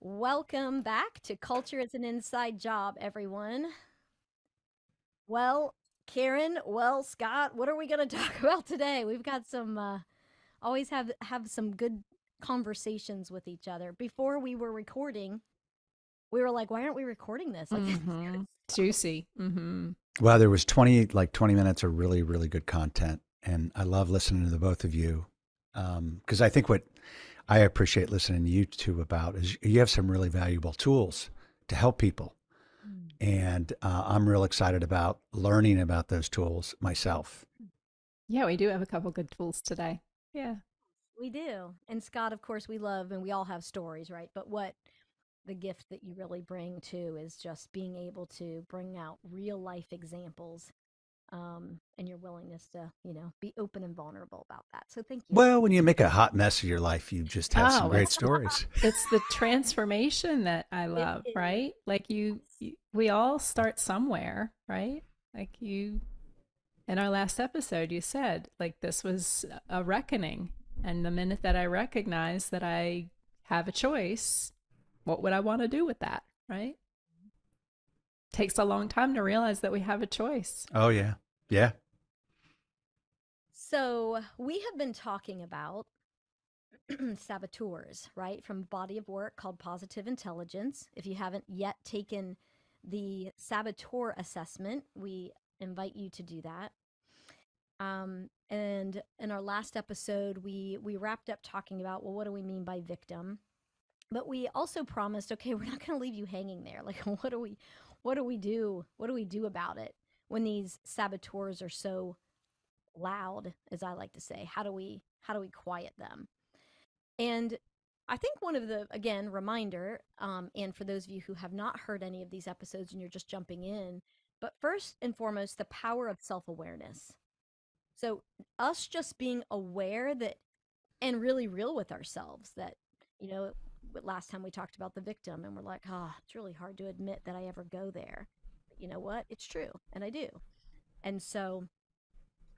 Welcome back to Culture is an Inside Job, everyone. Well, Karen, well, Scott, what are we going to talk about today? We've got some uh always have have some good conversations with each other. Before we were recording, we were like, why aren't we recording this? Like Mm-hmm. Juicy. Mm-hmm. Well, there was 20, like 20 minutes of really, really good content. And I love listening to the both of you. Because I think what I appreciate listening to you two about is you have some really valuable tools to help people. Mm. And uh, I'm real excited about learning about those tools myself. Yeah, we do have a couple good tools today. Yeah. We do. And Scott, of course, we love and we all have stories, right? But what the gift that you really bring too is just being able to bring out real life examples um, and your willingness to, you know, be open and vulnerable about that. So thank you. Well, when you make a hot mess of your life, you just have some Oh, great stories. It's the transformation that I love, right? Like you, you, we all start somewhere, right? Like you, in our last episode, you said, like, this was a reckoning. And the minute that I recognize that I have a choice, what would I want to do with that, right? Takes a long time to realize that we have a choice. Oh, yeah. Yeah. So we have been talking about saboteurs, right? From a body of work called Positive Intelligence. If you haven't yet taken the saboteur assessment, we invite you to do that. Um, and in our last episode, we we wrapped up talking about well, what do we mean by victim? But we also promised, okay, we're not going to leave you hanging there. Like, what do we, what do we do? What do we do about it when these saboteurs are so loud as i like to say how do we how do we quiet them and i think one of the again reminder um, and for those of you who have not heard any of these episodes and you're just jumping in but first and foremost the power of self-awareness so us just being aware that and really real with ourselves that you know last time we talked about the victim and we're like ah oh, it's really hard to admit that i ever go there but you know what it's true and i do and so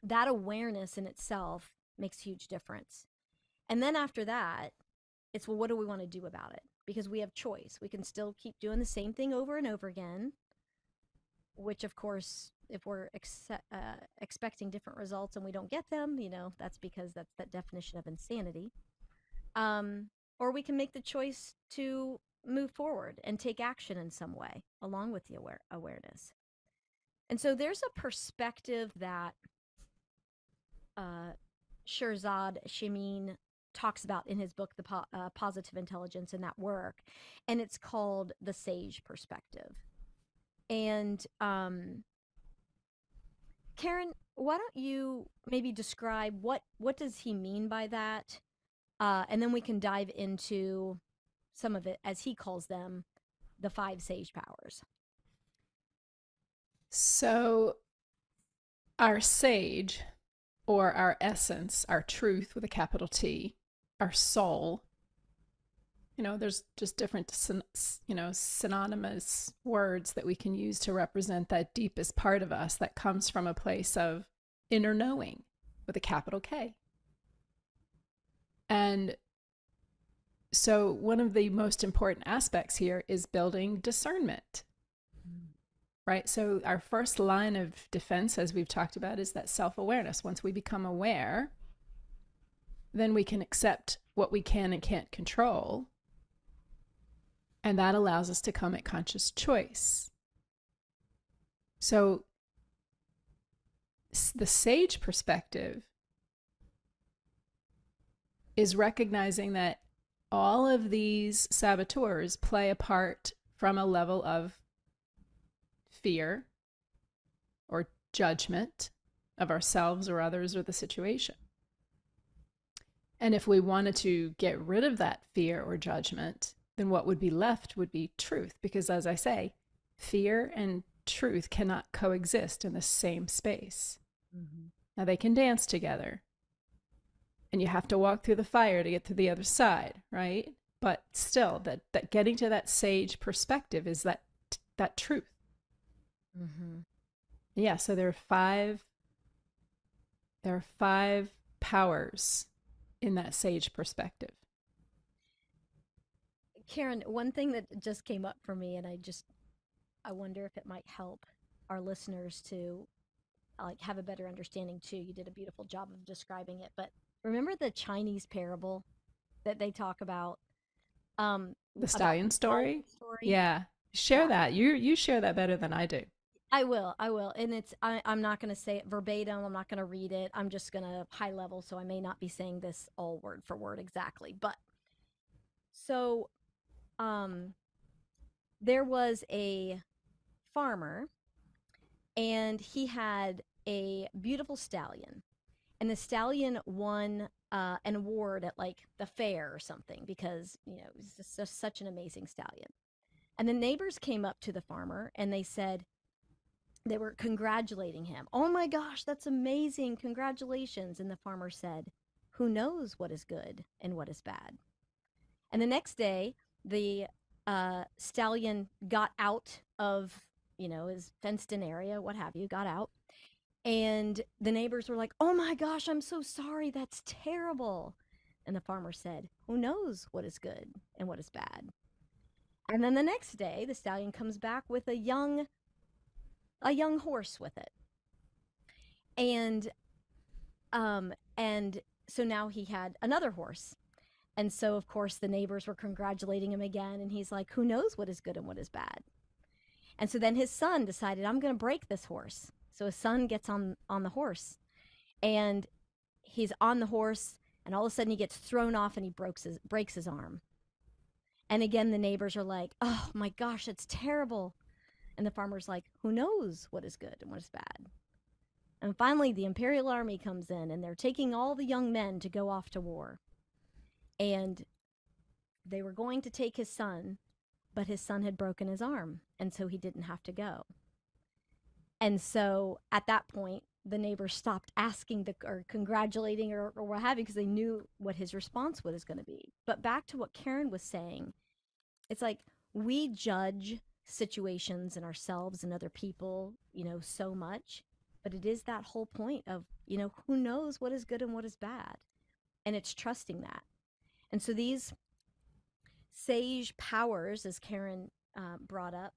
that awareness in itself makes huge difference. And then after that, it's well, what do we want to do about it? Because we have choice. We can still keep doing the same thing over and over again, which, of course, if we're ex- uh, expecting different results and we don't get them, you know, that's because that's that definition of insanity. Um, or we can make the choice to move forward and take action in some way along with the aware- awareness. And so there's a perspective that uh, Shirzad Chamine talks about in his book, The po- uh, Positive Intelligence, and that work, and it's called the Sage Perspective. And um, Karen, why don't you maybe describe what what does he mean by that, uh, and then we can dive into some of it as he calls them, the five sage powers. So, our sage, or our essence, our truth with a capital T, our soul, you know, there's just different, you know, synonymous words that we can use to represent that deepest part of us that comes from a place of inner knowing with a capital K. And so, one of the most important aspects here is building discernment right? So, our first line of defense, as we've talked about, is that self awareness. Once we become aware, then we can accept what we can and can't control. And that allows us to come at conscious choice. So, the sage perspective is recognizing that all of these saboteurs play a part from a level of fear or judgment of ourselves or others or the situation. And if we wanted to get rid of that fear or judgment, then what would be left would be truth. Because as I say, fear and truth cannot coexist in the same space. Mm-hmm. Now they can dance together. And you have to walk through the fire to get to the other side, right? But still, that, that getting to that sage perspective is that that truth. Mm-hmm. Yeah, so there are five there are five powers in that sage perspective. Karen, one thing that just came up for me, and I just, I wonder if it might help our listeners to like have a better understanding too. You did a beautiful job of describing it, but remember the Chinese parable that they talk about? Um, The about stallion story? story? Yeah. Share Yeah. that. You you share that better than I do. I will. I will. And it's I, I'm not going to say it verbatim. I'm not going to read it. I'm just going to high level. So I may not be saying this all word for word exactly. But so um there was a farmer and he had a beautiful stallion. And the stallion won uh, an award at like the fair or something because, you know, it was just, such an amazing stallion. And the neighbors came up to the farmer and they said, they were congratulating him. Oh my gosh, that's amazing. Congratulations. And the farmer said, Who knows what is good and what is bad? And the next day, the uh, stallion got out of, you know, his fenced in area, what have you, got out. And the neighbors were like, Oh my gosh, I'm so sorry. That's terrible. And the farmer said, Who knows what is good and what is bad? And then the next day, the stallion comes back with a young a young horse with it. And um and so now he had another horse. And so of course the neighbors were congratulating him again and he's like who knows what is good and what is bad. And so then his son decided I'm going to break this horse. So his son gets on on the horse and he's on the horse and all of a sudden he gets thrown off and he breaks his breaks his arm. And again the neighbors are like, "Oh my gosh, that's terrible." And the farmer's like, who knows what is good and what is bad? And finally, the Imperial Army comes in and they're taking all the young men to go off to war. And they were going to take his son, but his son had broken his arm. And so he didn't have to go. And so at that point, the neighbors stopped asking the, or congratulating or, or what have you because they knew what his response was going to be. But back to what Karen was saying, it's like we judge situations and ourselves and other people, you know, so much. But it is that whole point of, you know, who knows what is good and what is bad. And it's trusting that. And so these sage powers, as Karen uh, brought up,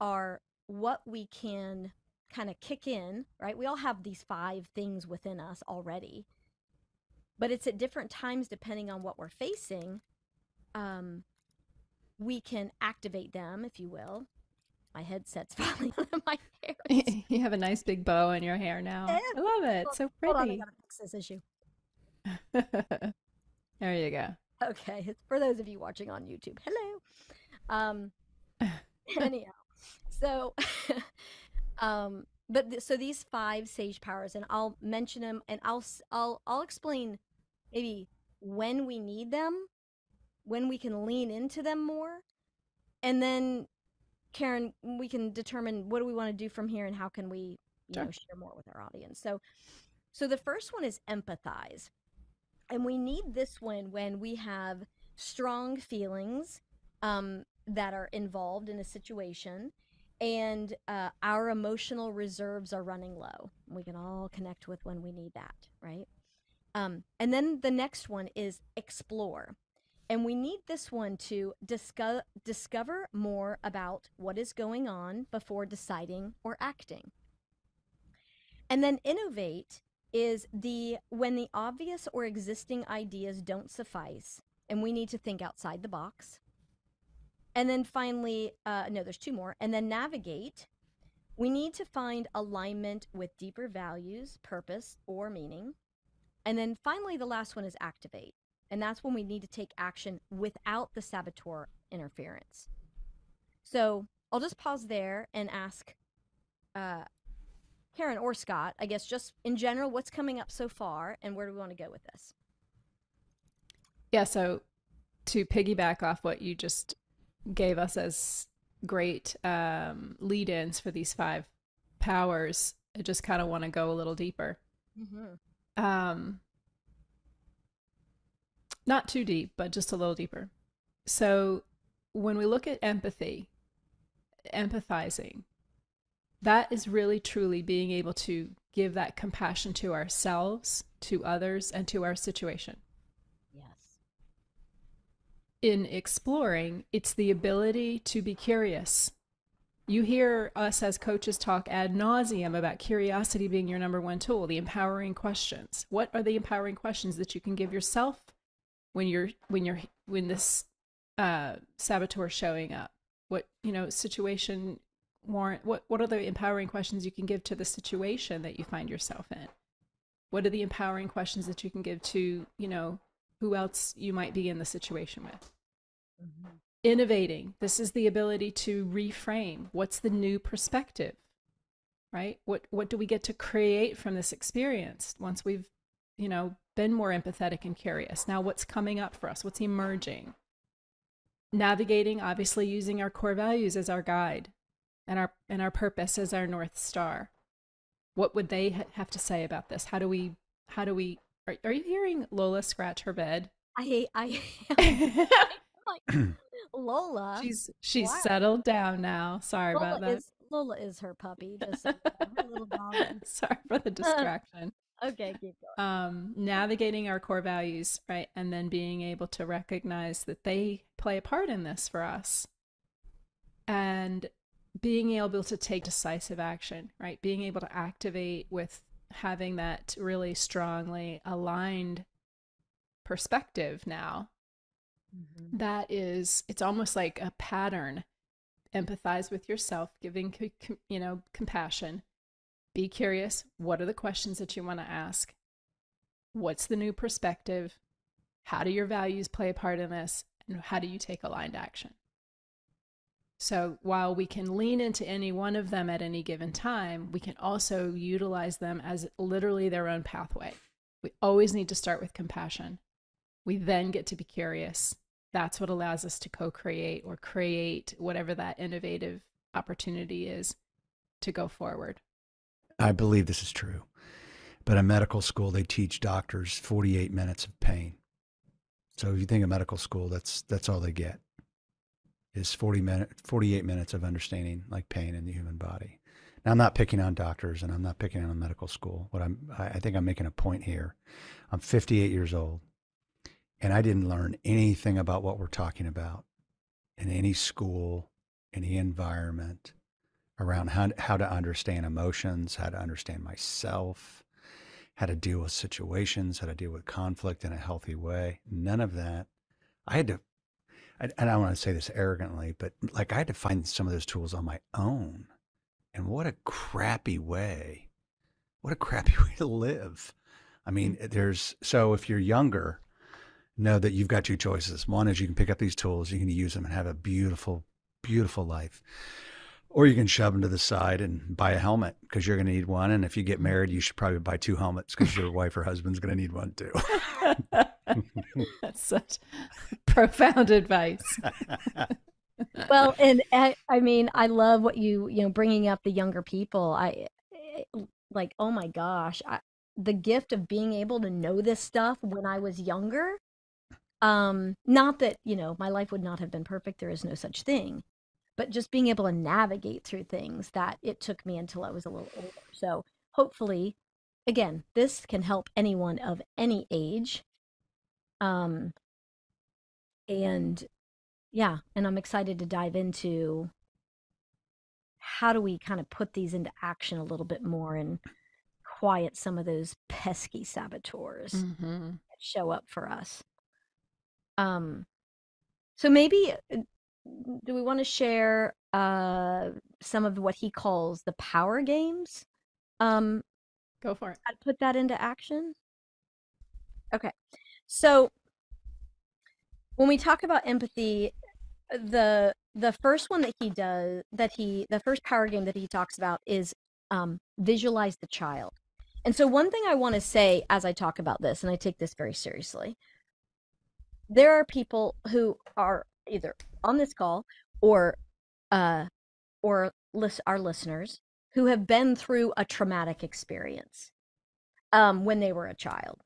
are what we can kind of kick in, right? We all have these five things within us already. But it's at different times depending on what we're facing. Um, we can activate them, if you will. My headset's falling out of my hair. you have a nice big bow in your hair now. Yeah. I love it. So Hold on, I pretty. gotta fix this issue. there you go. Okay, for those of you watching on YouTube. Hello. Um. anyhow, so, um, but th- so these five sage powers, and I'll mention them, and I'll I'll I'll explain maybe when we need them, when we can lean into them more, and then Karen, we can determine what do we want to do from here, and how can we you Sure. know share more with our audience. So, so the first one is empathize. And we need this one when we have strong feelings um, that are involved in a situation and uh, our emotional reserves are running low. We can all connect with when we need that, right? Um, and then the next one is explore. And we need this one to disco- discover more about what is going on before deciding or acting. And then innovate is the when the obvious or existing ideas don't suffice and we need to think outside the box. And then finally, uh, no, there's two more. And then navigate. We need to find alignment with deeper values, purpose, or meaning. And then finally, the last one is activate. And that's when we need to take action without the saboteur interference. So I'll just pause there and ask uh, Karen or Scott, I guess, just in general, what's coming up so far and where do we want to go with this? Yeah, so to piggyback off what you just gave us as great um, lead ins for these five powers, I just kind of want to go a little deeper. Mm-hmm. Um, not too deep, but just a little deeper. So when we look at empathy, empathizing, that is really truly being able to give that compassion to ourselves, to others, and to our situation. In exploring, it's the ability to be curious. You hear us as coaches talk ad nauseum about curiosity being your number one tool, the empowering questions. What are the empowering questions that you can give yourself when you're when you're when this uh, saboteur showing up? What you know situation warrant? What what are the empowering questions you can give to the situation that you find yourself in? What are the empowering questions that you can give to you know who else you might be in the situation with? Mm-hmm. Innovating. This is the ability to reframe. What's the new perspective? Right? What what do we get to create from this experience once we've, you know, been more empathetic and curious? Now what's coming up for us? What's emerging? Navigating, obviously using our core values as our guide and our and our purpose as our north star. What would they ha- have to say about this? How do we how do we are, are you hearing Lola scratch her bed? I I like Lola. She's she's wow. settled down now. Sorry Lola about that. Is, Lola is her puppy. Just her little dog. Sorry for the distraction. okay, keep going. Um, navigating our core values, right, and then being able to recognize that they play a part in this for us, and being able to take decisive action, right, being able to activate with having that really strongly aligned perspective now mm-hmm. that is it's almost like a pattern. Empathize with yourself giving you know compassion. Be curious what are the questions that you want to ask? What's the new perspective? How do your values play a part in this? And how do you take aligned action so while we can lean into any one of them at any given time, we can also utilize them as literally their own pathway. We always need to start with compassion. We then get to be curious. That's what allows us to co create or create whatever that innovative opportunity is to go forward. I believe this is true. But in medical school, they teach doctors 48 minutes of pain. So if you think of medical school, that's that's all they get is 40 minute, 48 minutes of understanding like pain in the human body. Now, I'm not picking on doctors and I'm not picking on medical school. What I'm, I think I'm making a point here. I'm 58 years old and I didn't learn anything about what we're talking about in any school, any environment around how, how to understand emotions, how to understand myself, how to deal with situations, how to deal with conflict in a healthy way. None of that. I had to and I don't want to say this arrogantly, but like I had to find some of those tools on my own. And what a crappy way. What a crappy way to live. I mean, mm. there's so if you're younger, know that you've got two choices. One is you can pick up these tools, you can use them and have a beautiful, beautiful life. Or you can shove them to the side and buy a helmet because you're going to need one. And if you get married, you should probably buy two helmets because your wife or husband's going to need one too. That's such profound advice. well, and I, I mean, I love what you, you know, bringing up the younger people. I like, oh my gosh, I, the gift of being able to know this stuff when I was younger. Um, not that, you know, my life would not have been perfect. There is no such thing but just being able to navigate through things that it took me until I was a little older. So hopefully, again, this can help anyone of any age. Um, and yeah, and I'm excited to dive into how do we kind of put these into action a little bit more and quiet some of those pesky saboteurs mm-hmm. that show up for us. Um, so maybe uh, do we want to share uh, some of what he calls the power games? Um, Go for it. put that into action. Okay, so when we talk about empathy, the the first one that he does that he the first power game that he talks about is um, visualize the child. And so one thing I want to say as I talk about this, and I take this very seriously, there are people who are either on this call or uh or list our listeners who have been through a traumatic experience um when they were a child.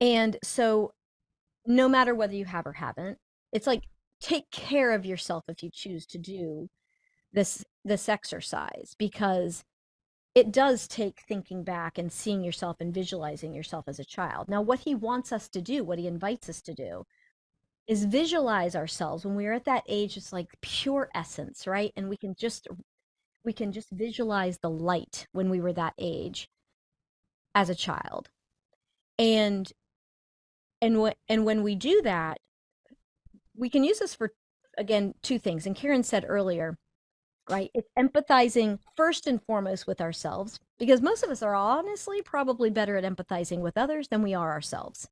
And so no matter whether you have or haven't, it's like take care of yourself if you choose to do this this exercise because it does take thinking back and seeing yourself and visualizing yourself as a child. Now, what he wants us to do, what he invites us to do, is visualize ourselves when we're at that age it's like pure essence right and we can just we can just visualize the light when we were that age as a child and and what and when we do that we can use this for again two things and karen said earlier right it's empathizing first and foremost with ourselves because most of us are honestly probably better at empathizing with others than we are ourselves.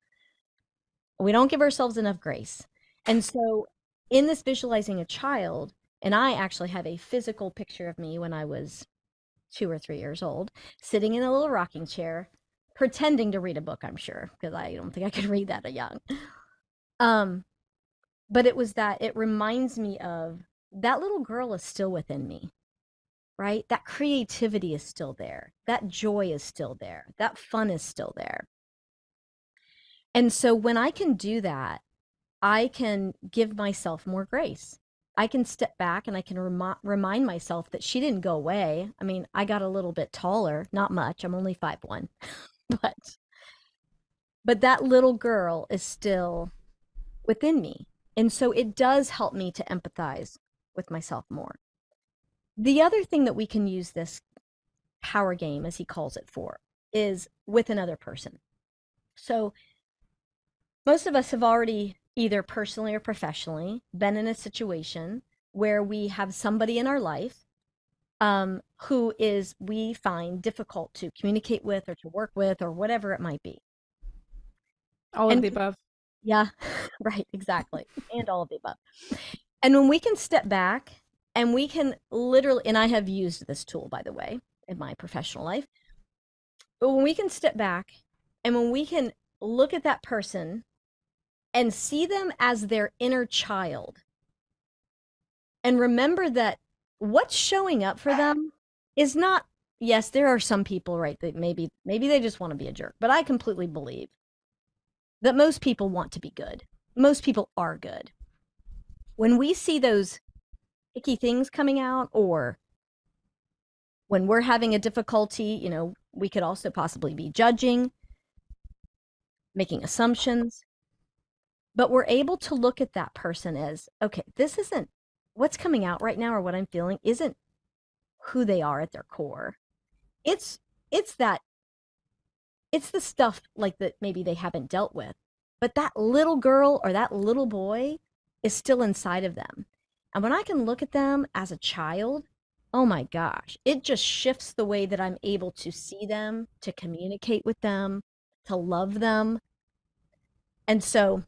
We don't give ourselves enough grace. And so in this visualizing a child and i actually have a physical picture of me when i was two or three years old sitting in a little rocking chair pretending to read a book i'm sure because i don't think i could read that a young. Um but it was that it reminds me of that little girl is still within me right? That creativity is still there. That joy is still there. That fun is still there. And so when i can do that i can give myself more grace. I can step back and i can remi- remind myself that she didn't go away. I mean i got a little bit taller not much i'm only five one but but that little girl is still within me and so it does help me to empathize with myself more. The other thing that we can use this power game as he calls it for is with another person. So most of us have already either personally or professionally been in a situation where we have somebody in our life um, who is we find difficult to communicate with or to work with or whatever it might be. All And of the above. Yeah, right, exactly. and all of the above. And when we can step back and we can literally, and I have used this tool, by the way, in my professional life, but when we can step back and when we can look at that person and see them as their inner child and remember that what's showing up for them is not yes there are some people right that maybe maybe they just want to be a jerk but i completely believe that most people want to be good. Most people are good. When we see those icky things coming out or when we're having a difficulty you know we could also possibly be judging making assumptions but we're able to look at that person as okay this isn't what's coming out right now or what i'm feeling isn't who they are at their core. It's it's that it's the stuff like that maybe they haven't dealt with but that little girl or that little boy is still inside of them. And when i can look at them as a child oh my gosh it just shifts the way that i'm able to see them to communicate with them to love them. And so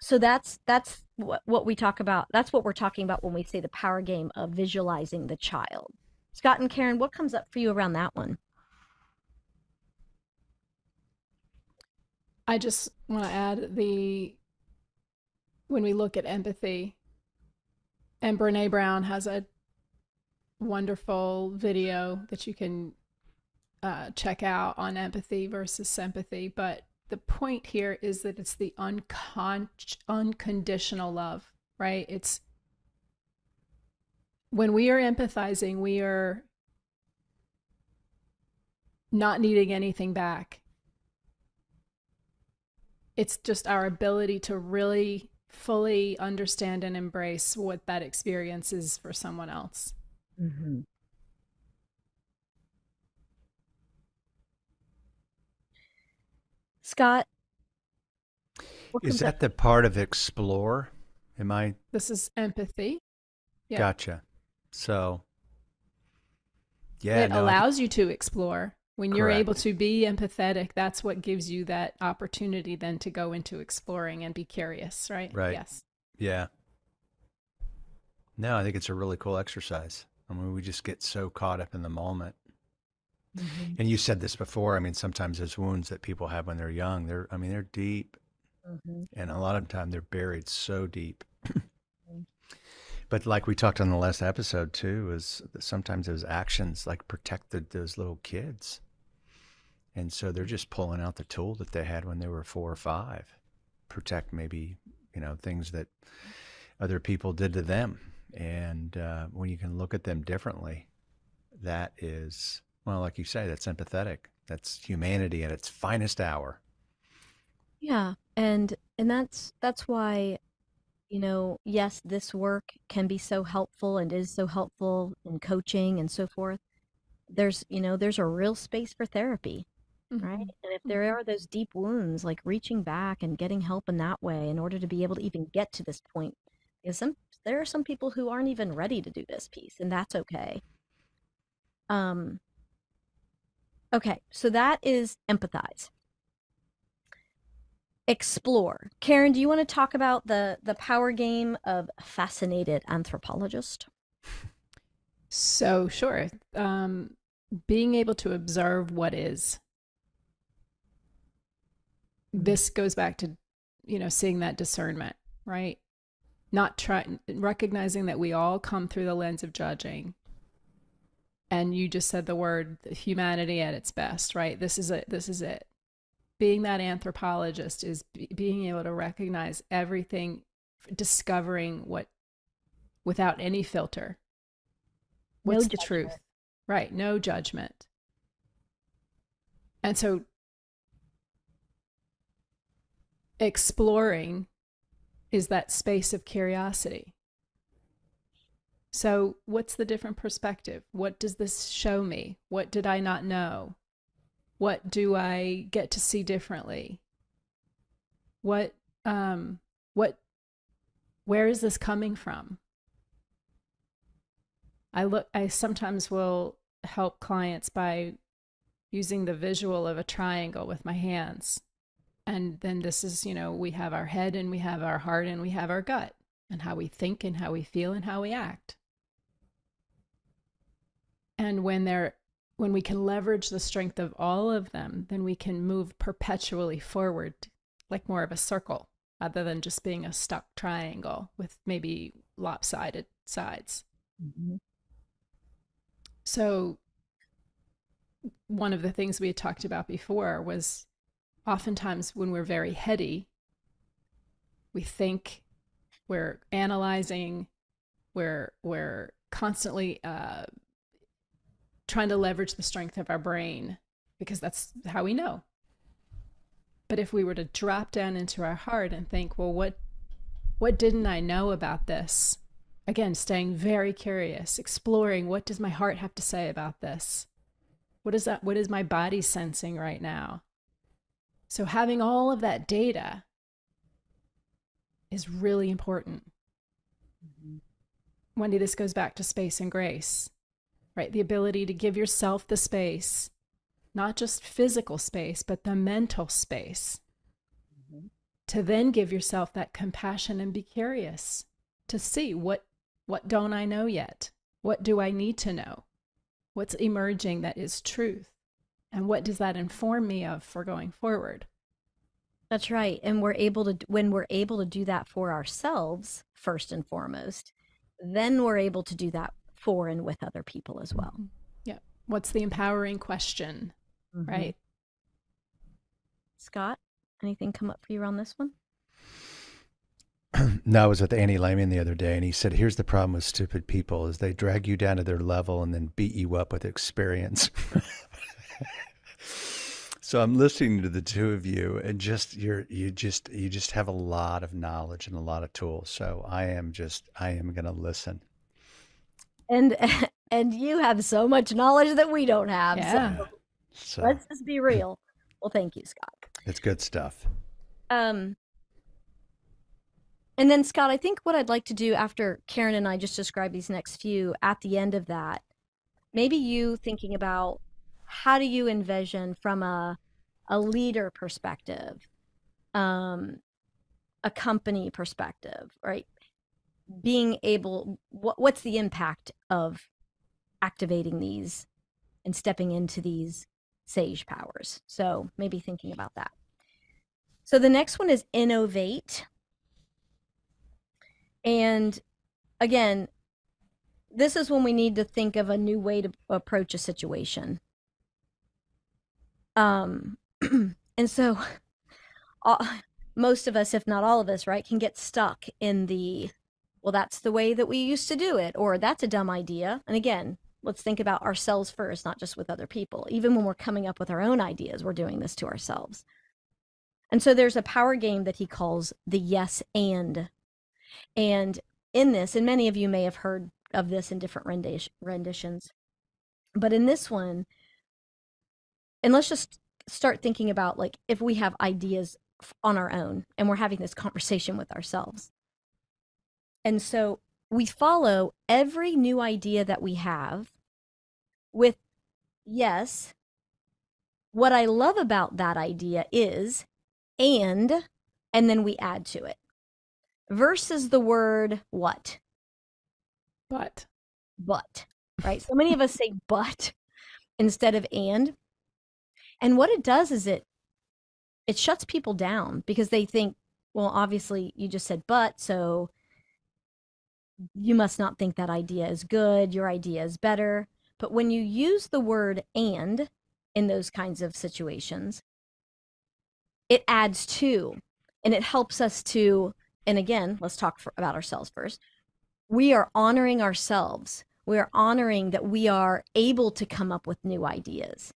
so that's that's what, what we talk about that's what we're talking about when we say the power game of visualizing the child scott and karen what comes up for you around that one I just want to add the when we look at empathy, and Brene Brown has a wonderful video that you can uh, check out on empathy versus sympathy. But the point here is that it's the uncon- unconditional love, right? It's when we are empathizing, we are not needing anything back it's just our ability to really fully understand and embrace what that experience is for someone else. mm-hmm. Scott Is comes up- that the part of explore? Am I This is empathy. Yeah. gotcha? So, yeah, it no, I allows you to explore. When you're able to be empathetic, that's what gives you that opportunity then to go into exploring and be curious, right? Right. Yes. Yeah. No, I think it's a really cool exercise. I mean, we just get so caught up in the moment. Mhm, And you said this before. I mean, sometimes those wounds that people have when they're young, they're, I mean, they're deep. mhm. And a lot of the time they're buried so deep. but like we talked on the last episode too, is that sometimes those actions like protected those little kids. And so they're just pulling out the tool that they had when they were four or five, protect maybe, you know, things that other people did to them. And uh, when you can look at them differently, that is, well, like you say, that's empathetic. That's humanity at its finest hour. Yeah. And and that's that's why you know, yes, this work can be so helpful and is so helpful in coaching and so forth. There's, you know, there's a real space for therapy, right? Mhm. And if there are those deep wounds, like reaching back and getting help in that way in order to be able to even get to this point, because some there are some people who aren't even ready to do this piece, and that's okay. Um, okay, so that is empathize. Explore. Karen, do you want to talk about the the power game of fascinated anthropologist? So, sure. Um, being able to observe what is. This goes back to, you know, seeing that discernment, right? Not trying, recognizing that we all come through the lens of judging. And you just said the word humanity at its best, right? This is it. This is it. Being that anthropologist is be- being able to recognize everything, discovering what without any filter No what's the truth right no judgment and so exploring is that space of curiosity so what's the different perspective? What does this show me? What did i not know? What do i get to see differently? What um what where is this coming from? I look I sometimes will help clients by using the visual of a triangle with my hands. And then this is, you know, we have our head and we have our heart and we have our gut and how we think and how we feel and how we act. And when they're when we can leverage the strength of all of them, then we can move perpetually forward like more of a circle rather than just being a stuck triangle with maybe lopsided sides. So, one of the things we had talked about before was oftentimes when we're very heady, we think, we're analyzing, we're we're constantly uh, trying to leverage the strength of our brain because that's how we know. But if we were to drop down into our heart and think, well, what what didn't I know about this? Again, staying very curious, exploring what does my heart have to say about this? What is that what is my body sensing right now? So having all of that data is really important. Mm-hmm. Wendy, this goes back to space and grace, right? The ability to give yourself the space, not just physical space, but the mental space, mm-hmm. to then give yourself that compassion and be curious to see what what don't I know yet? What do I need to know? What's emerging that is truth? And what does that inform me of for going forward? That's right. And we're able to, when we're able to do that for ourselves, first and foremost, then we're able to do that for and with other people as well. Yeah. What's the empowering question, Mhm. right? Scott, anything come up for you on this one? no, I was with Annie Lehman the other day, and he said, "Here's the problem with stupid people: is they drag you down to their level and then beat you up with experience." so I'm listening to the two of you, and just you're you just you just have a lot of knowledge and a lot of tools. So I am just I am going to listen. And and you have so much knowledge that we don't have. Yeah. So So let's just be real. Well, thank you, Scott. it's good stuff. Um, and then Scott, I think what I'd like to do after Karen and I just describe these next few, at the end of that, maybe you thinking about how do you envision from a a leader perspective, um, a company perspective, right? Being able, what what's the impact of activating these and stepping into these sage powers? So maybe thinking about that. So the next one is innovate. And again, this is when we need to think of a new way to approach a situation. Um, and so all, most of us, if not all of us, right, can get stuck in the, well, that's the way that we used to do it, or that's a dumb idea. And again, let's think about ourselves first, not just with other people. Even when we're coming up with our own ideas, we're doing this to ourselves. And so there's a power game that he calls the yes and. And in this, and many of you may have heard of this in different renditions, but in this one, and let's just start thinking about like if we have ideas on our own and we're having this conversation with ourselves. And so we follow every new idea that we have with yes. What I love about that idea is, and, and then we add to it versus the word what? But. But, right? So many of us say but instead of and. And what it does is it it shuts people down because they think, well, obviously you just said but, so you must not think that idea is good, your idea is better. But when you use the word and in those kinds of situations, it adds to and it helps us to, and again, let's talk for, about ourselves first. We are honoring ourselves. We are honoring that we are able to come up with new ideas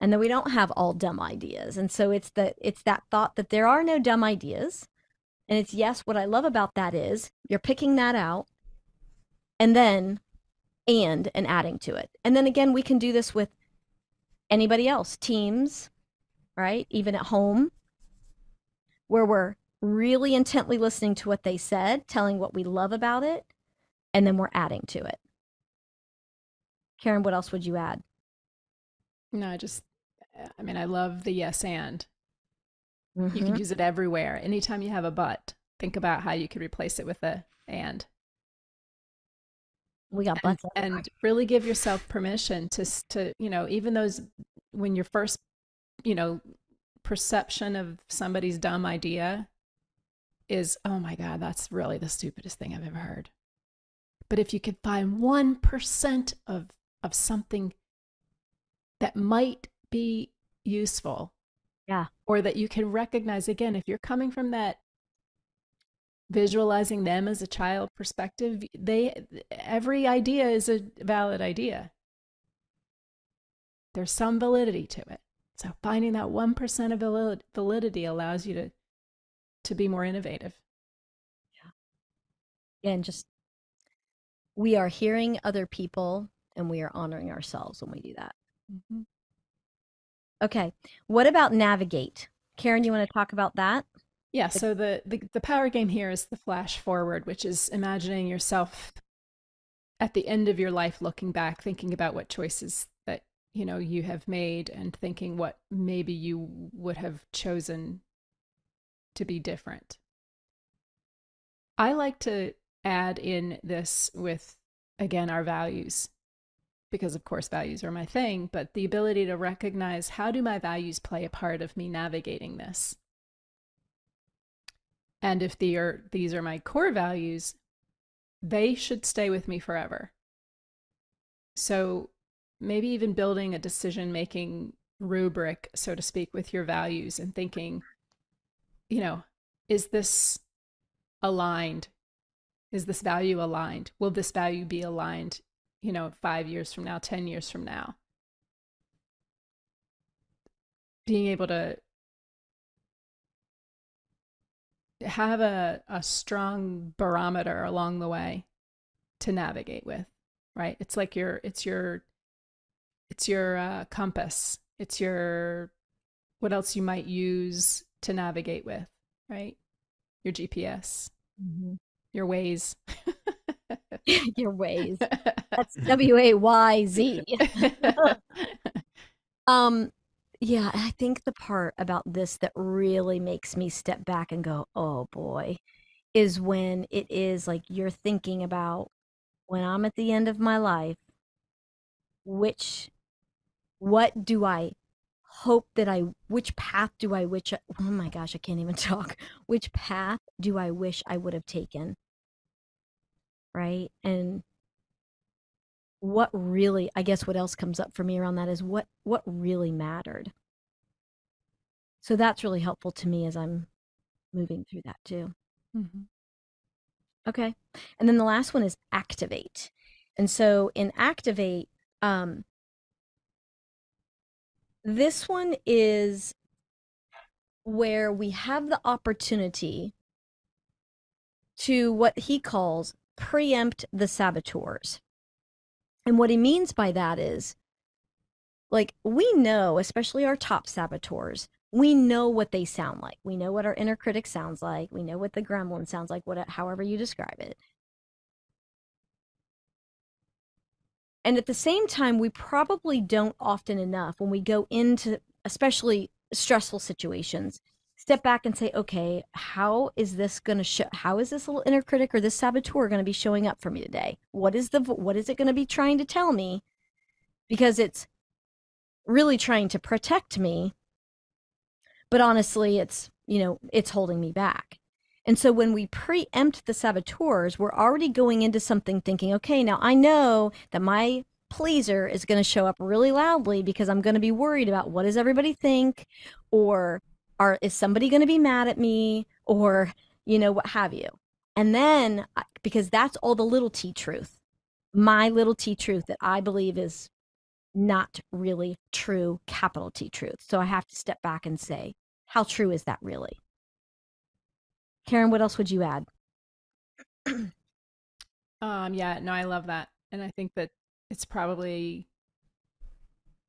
and that we don't have all dumb ideas. And so it's the it's that thought that there are no dumb ideas. And it's yes, what I love about that is you're picking that out and then and and adding to it. And then again, we can do this with anybody else, teams, right? Even at home where we're really intently listening to what they said, telling what we love about it, and then we're adding to it. Karen, what else would you add? No, I just, I mean, I love the yes and. Mm-hmm. You can use it everywhere. Anytime you have a but, think about how you could replace it with a and. We got and, and really give yourself permission to to you know even those when your first you know perception of somebody's dumb idea is oh my god that's really the stupidest thing I've ever heard. But if you could find one percent of of something that might be useful. Yeah. Or that you can recognize again, if you're coming from that visualizing them as a child perspective, they every idea is a valid idea. There's some validity to it. So finding that 1% of validity allows you to to be more innovative. Yeah. And just we are hearing other people and we are honoring ourselves when we do that. Mm-hmm. Okay. What about navigate? Karen, you want to talk about that? Yeah, so the, the the power game here is the flash forward, which is imagining yourself at the end of your life looking back, thinking about what choices that, you know, you have made and thinking what maybe you would have chosen to be different. I like to add in this with again our values because of course values are my thing, but the ability to recognize how do my values play a part of me navigating this? And if the are, these are my core values, they should stay with me forever. So maybe even building a decision making rubric, so to speak, with your values and thinking, you know, is this aligned? Is this value aligned? Will this value be aligned you know, five years from now, 10 years from now. Being able to have a, a strong barometer along the way to navigate with, right? It's like your, it's your, it's your uh, compass. It's your, what else you might use to navigate with, right? Your GPS, mm-hmm. your Waze. your ways. That's W A Y Z. um, yeah, I think the part about this that really makes me step back and go, oh boy, is when it is like you're thinking about when I'm at the end of my life, which, what do I hope that I, which path do I, which, oh my gosh, I can't even talk. Which path do I wish I would have taken? Right. And what really i guess what else comes up for me around that is what what really mattered so that's really helpful to me as i'm moving through that too mm-hmm. okay and then the last one is activate and so in activate um this one is where we have the opportunity to what he calls preempt the saboteurs. And what he means by that is like we know, especially our top saboteurs, we know what they sound like. We know what our inner critic sounds like. We know what the gremlin sounds like, what however you describe it. And at the same time, we probably don't often enough when we go into especially stressful situations step back and say, okay, how is this going to show? How is this little inner critic or this saboteur going to be showing up for me today? What is the what is it going to be trying to tell me? Because it's really trying to protect me, but honestly, it's you know it's holding me back. And so when we preempt the saboteurs, we're already going into something thinking, okay, now I know that my pleaser is going to show up really loudly because I'm going to be worried about what does everybody think or are is somebody going to be mad at me or you know what have you. And then because that's all the little t truth. My little t truth that i believe is not really true capital t truth. So i have to step back and say how true is that really? Karen what else would you add? Um yeah no i love that. And i think that it's probably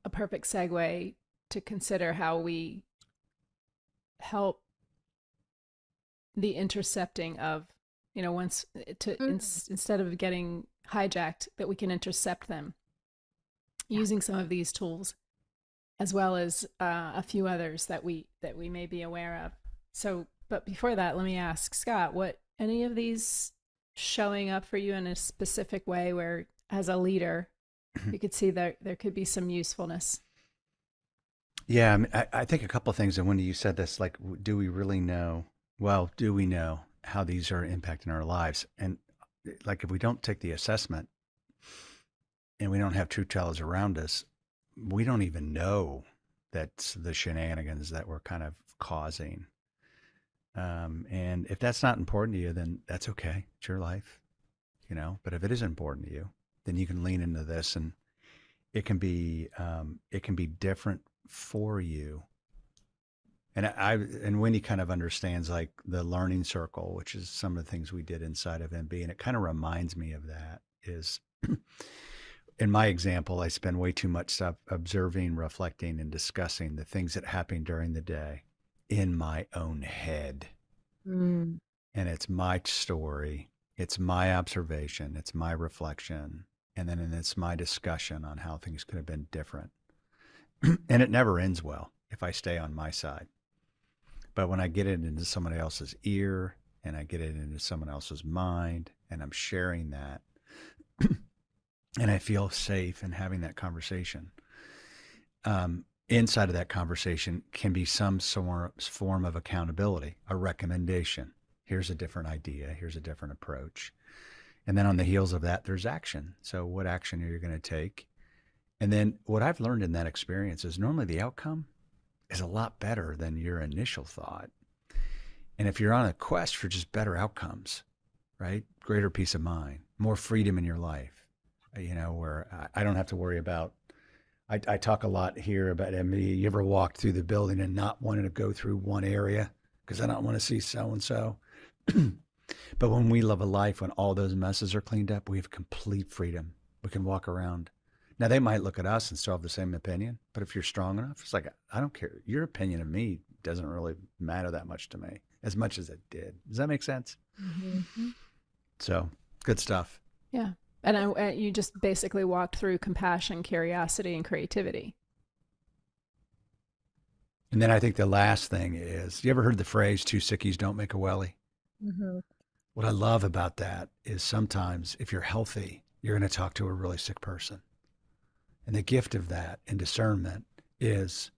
a perfect segue to consider how we help the intercepting of you know once eh, to mm-hmm. in, instead of getting hijacked that we can intercept them yeah. using some of these tools as well as uh, a few others that we that we may be aware of so but before that let me ask scott what any of these showing up for you in a specific way where as a leader you could see that there could be some usefulness yeah, I, mean, I, I think a couple of things. And when you said this, like, do we really know? Well, do we know how these are impacting our lives? And eh, like, if we don't take the assessment and we don't have truth tellers around us, we don't even know that's the shenanigans that we're kind of causing. Um, and if that's not important to you, then that's okay. It's your life, you know. But if it is important to you, then you can lean into this, and it can be um, it can be different for you. And I and Wendy kind of understands like the learning circle, which is some of the things we did inside of MB, and it kind of reminds me of that. Is in my example, I spend way too much stuff observing, reflecting, and discussing the things that happen during the day in my own head. Mm. And it's my story, it's my observation, it's my reflection, and then it's my discussion on how things could have been different. and it never ends well if I stay on my side. But when I get it into somebody else's ear and I get it into someone else's mind and I'm sharing that and I feel safe in having that conversation, um, inside of that conversation can be some sort form of accountability, a recommendation. Here's a different idea. Here's a different approach. And then on the heels of that, there's action. So, what action are you going to take? And then what I've learned in that experience is normally the outcome is a lot better than your initial thought. And if you're on a quest for just better outcomes, right? Greater peace of mind, more freedom in your life, uh, you know, where I don't have to worry about. I, I talk a lot here about MB. You ever walked through the building and not wanting to go through one area because I don't want to see so and so? But when we live a life when all those messes are cleaned up, we have complete freedom. We can walk around now they might look at us and still have the same opinion, but if you're strong enough, it's like I don't care. Your opinion of me doesn't really matter that much to me as much as it did. Does that make sense? Mm-hmm. So good stuff. Yeah, and I, you just basically walked through compassion, curiosity, and creativity. And then I think the last thing is, you ever heard the phrase "two sickies don't make a welly"? Mm-hmm. What I love about that is sometimes if you're healthy, you're going to talk to a really sick person. And the gift of that and discernment is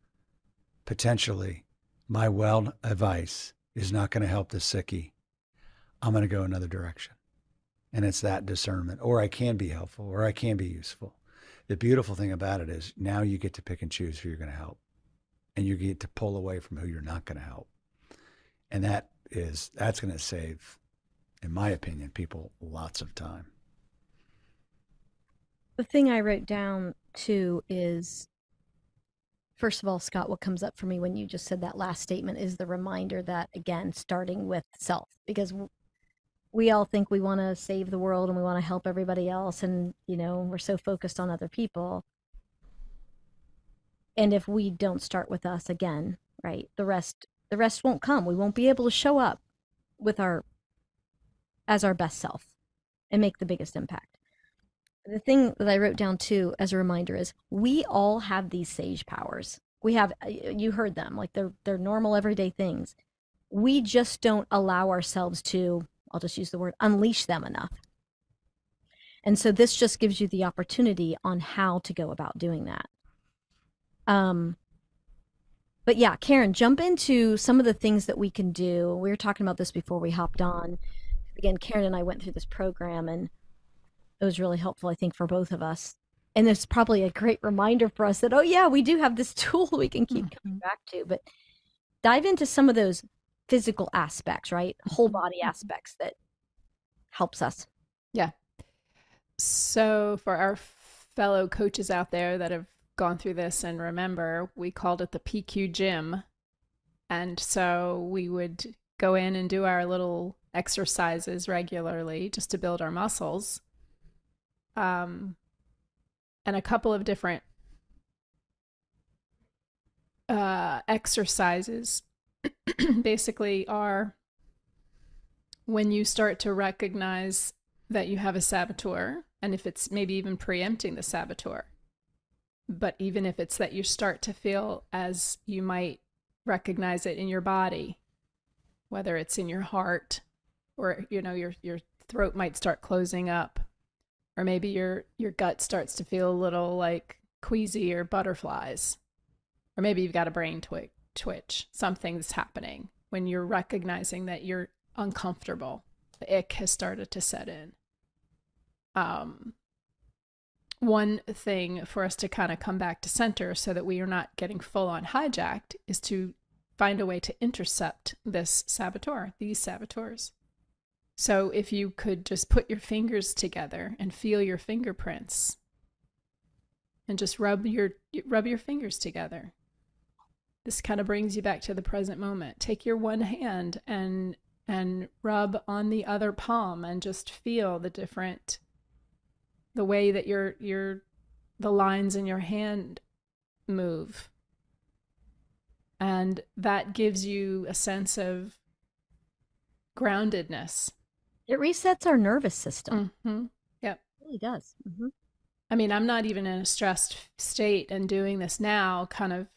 potentially my well advice is not going to help the sickie. I'm going to go another direction. And it's that discernment. Or I can be helpful or I can be useful. The beautiful thing about it is now you get to pick and choose who you're going to help. And you get to pull away from who you're not going to help. And that is that's going to save, in my opinion, people lots of time. The thing I wrote down too is first of all, Scott, what comes up for me when you just said that last statement is the reminder that, again, starting with self, because we all think we want to save the world and we want to help everybody else. And, you know, we're so focused on other people. And if we don't start with us again, right, the rest, the rest won't come. We won't be able to show up with our, as our best self and make the biggest impact. The thing that I wrote down too as a reminder is we all have these sage powers. We have you heard them like they're they're normal everyday things. We just don't allow ourselves to I'll just use the word unleash them enough. And so this just gives you the opportunity on how to go about doing that. Um but yeah, Karen, jump into some of the things that we can do. We were talking about this before we hopped on. Again, Karen and I went through this program and it was really helpful, I think, for both of us. And it's probably a great reminder for us that, oh, yeah, we do have this tool we can keep mm-hmm. coming back to. But dive into some of those physical aspects, right? Whole mm-hmm. body aspects that helps us. Yeah. So for our fellow coaches out there that have gone through this and remember, we called it the PQ gym. And so we would go in and do our little exercises regularly just to build our muscles um, and a couple of different uh, exercises basically are when you start to recognize that you have a saboteur, and if it's maybe even preempting the saboteur, but even if it's that you start to feel as you might recognize it in your body, whether it's in your heart or you know your your throat might start closing up or maybe your your gut starts to feel a little like queasy or butterflies. Or maybe you've got a brain twitch twitch something's happening when you're recognizing that you're uncomfortable. The ick has started to set in. Um one thing for us to kind of come back to center so that we are not getting full on hijacked is to find a way to intercept this saboteur these saboteurs so if you could just put your fingers together and feel your fingerprints and just rub your rub your fingers together. This kind of brings you back to the present moment. Take your one hand and and rub on the other palm and just feel the different the way that your your the lines in your hand move. And that gives you a sense of groundedness it resets our nervous system. Mm-hmm. Yep. It really does. Mm-hmm. I mean, I'm not even in a stressed state, and doing this now kind of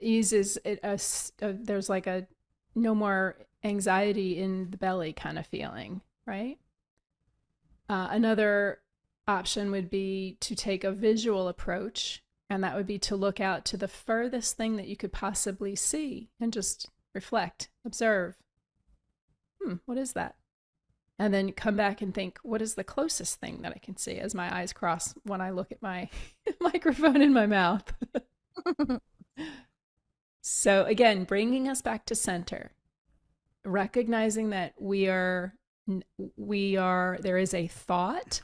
eases it. A, a, there's like a no more anxiety in the belly kind of feeling, right? Uh, another option would be to take a visual approach, and that would be to look out to the furthest thing that you could possibly see and just reflect, observe. Hmm, what is that? And then come back and think, what is the closest thing that I can see as my eyes cross when I look at my microphone in my mouth? so, again, bringing us back to center, recognizing that we are, we are, there is a thought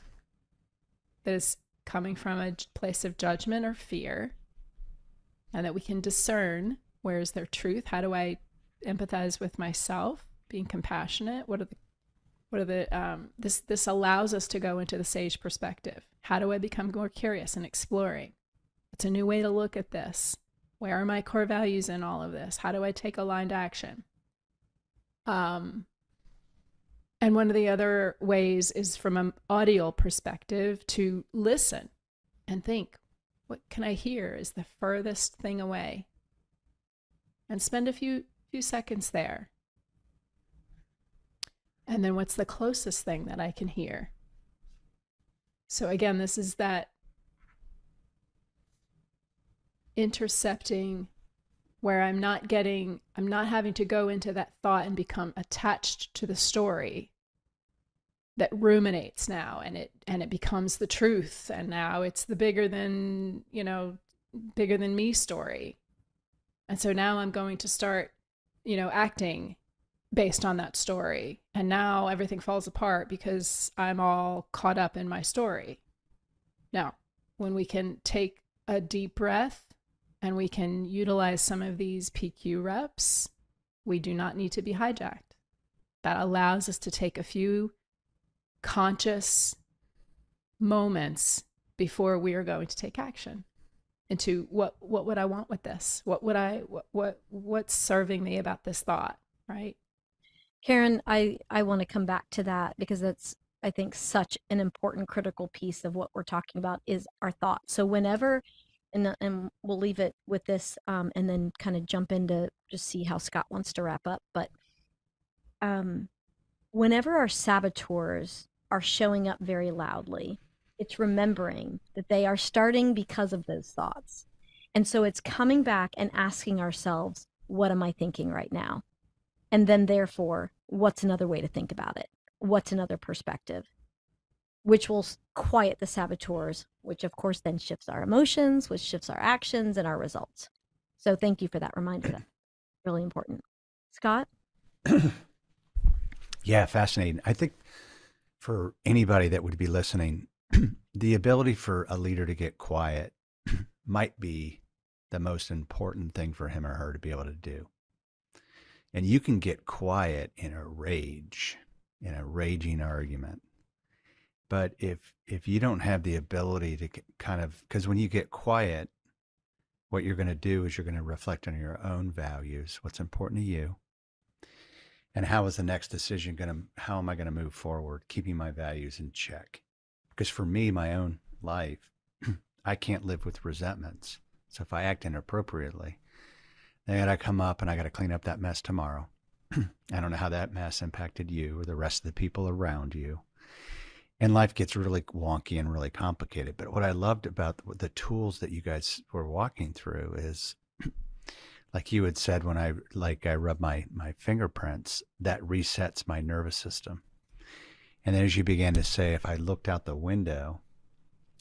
that is coming from a place of judgment or fear, and that we can discern where is there truth? How do I empathize with myself? Being compassionate? What are the what are the um, this this allows us to go into the sage perspective. How do i become more curious and exploring? It's a new way to look at this. Where are my core values in all of this? How do i take aligned action? Um and one of the other ways is from an audio perspective to listen and think what can i hear is the furthest thing away? And spend a few few seconds there and then what's the closest thing that I can hear? So again, this is that intercepting where I'm not getting, I'm not having to go into that thought and become attached to the story that ruminates now and it and it becomes the truth and now it's the bigger than you know bigger than me story and so now i'm going to start you know acting based on that story. And now everything falls apart because I'm all caught up in my story. Now, when we can take a deep breath and we can utilize some of these PQ reps, we do not need to be hijacked. That allows us to take a few conscious moments before we are going to take action into what what would I want with this? What would I what what what's serving me about this thought, right? Karen, I I want to come back to that because that's I think such an important critical piece of what we're talking about is our thoughts. So whenever and and we'll leave it with this um, and then kind of jump into just see how Scott wants to wrap up, but um whenever our saboteurs are showing up very loudly, it's remembering that they are starting because of those thoughts. And so it's coming back and asking ourselves, what am I thinking right now? And then, therefore, what's another way to think about it? What's another perspective? Which will quiet the saboteurs, which of course then shifts our emotions, which shifts our actions and our results. So, thank you for that reminder. That's really important. Scott? yeah, fascinating. I think for anybody that would be listening, the ability for a leader to get quiet might be the most important thing for him or her to be able to do. And you can get quiet in a rage, in a raging argument. But if if you don't have the ability to kind of because when you get quiet, what you're going to do is you're going to reflect on your own values, what's important to you, and how is the next decision going to how am I going to move forward, keeping my values in check. Because for me, my own life, I can't live with resentments. So if I act inappropriately, then I got to come up and I got to clean up that mess tomorrow. I don't know how that mess impacted you or the rest of the people around you. And life gets really wonky and really complicated. But what I loved about the tools that you guys were walking through is like you had said when I like I rub my my fingerprints, that resets my nervous system. And then as you began to say, if I looked out the window,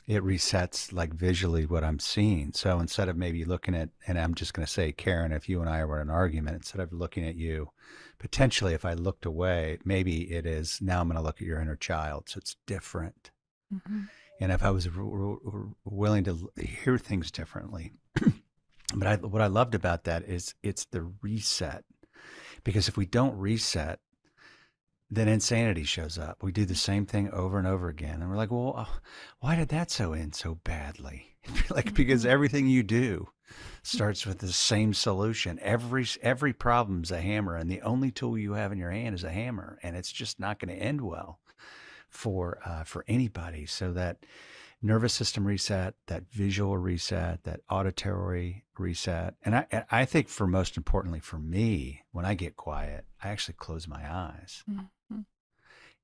it resets like visually what I'm seeing. So instead of maybe looking at, and I'm just going to say, Karen, if you and I were in an argument, instead of looking at you, potentially if I looked away, maybe it is now I'm going to look at your inner child. So it's different. Mm-hmm. And if I was r- r- willing to hear things differently, but I, what I loved about that is it's the reset. Because if we don't reset, then insanity shows up. We do the same thing over and over again. And we're like, well, uh, why did that so end so badly? like, because mm-hmm. everything you do starts with the same solution. Every, every problem's a hammer. And the only tool you have in your hand is a hammer. And it's just not going to end well for, uh, for anybody. So that, nervous system reset, that visual reset, that auditory reset. And I, I think for most importantly for me, when I get quiet, I actually close my eyes. Mm-hmm.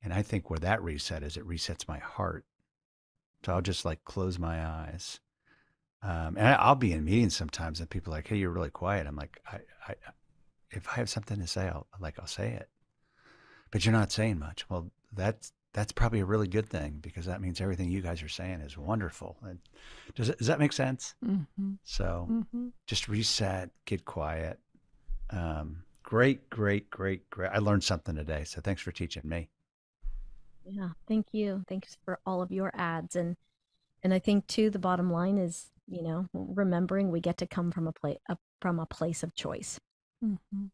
And I think where that reset is, it resets my heart. So I'll just like close my eyes. Um, and I, will be in meetings sometimes and people are like, Hey, you're really quiet. I'm like, I, I, if I have something to say, I'll like, I'll say it, but you're not saying much. Well, that's, that's probably a really good thing because that means everything you guys are saying is wonderful. And does it, does that make sense? Mm-hmm. So mm-hmm. just reset, get quiet. Um, great, great, great, great. I learned something today. So thanks for teaching me. Yeah, thank you. Thanks for all of your adds. And, and I think too, the bottom line is, you know, remembering we get to come from a place, from a place of choice. Mm-hmm.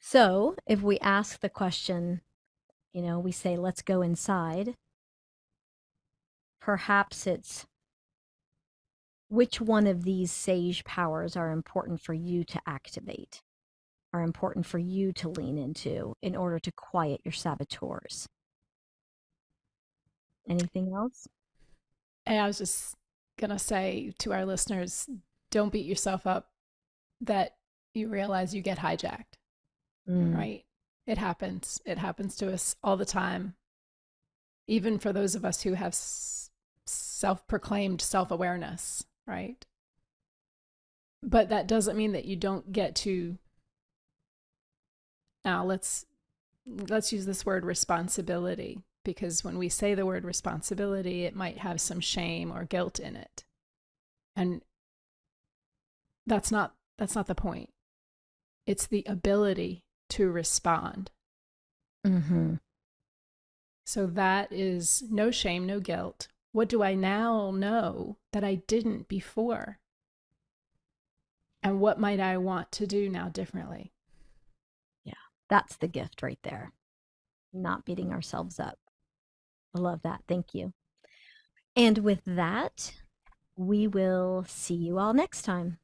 So if we ask the question, you know, we say, let's go inside. Perhaps it's which one of these sage powers are important for you to activate, are important for you to lean into in order to quiet your saboteurs. Anything else? I was just going to say to our listeners don't beat yourself up that you realize you get hijacked, mm. right? It happens. It happens to us all the time. Even for those of us who have self proclaimed self awareness, right? But that doesn't mean that you don't get to now let's let's use this word responsibility because when we say the word responsibility it might have some shame or guilt in it and that's not that's not the point it's the ability to respond. Mm-hmm. So that is no shame, no guilt. What do I now know that I didn't before? And what might I want to do now differently? Yeah, that's the gift right there. Not beating ourselves up. I love that. Thank you. And with that, we will see you all next time.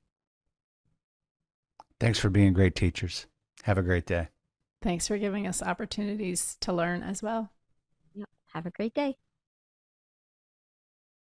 Thanks for being great teachers. Have a great day. Thanks for giving us opportunities to learn as well. Yep. Have a great day.